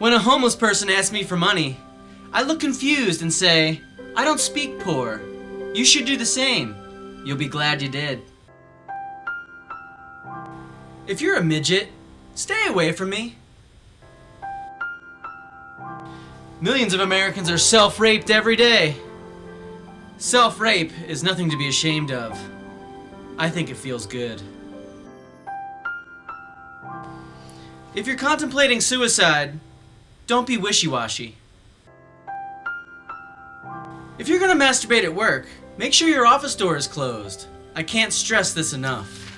When a homeless person asks me for money, I look confused and say, I don't speak poor. You should do the same. You'll be glad you did. If you're a midget, stay away from me. Millions of Americans are self-raped every day. Self-rape is nothing to be ashamed of. I think it feels good. If you're contemplating suicide, don't be wishy-washy. If you're gonna masturbate at work, make sure your office door is closed. I can't stress this enough.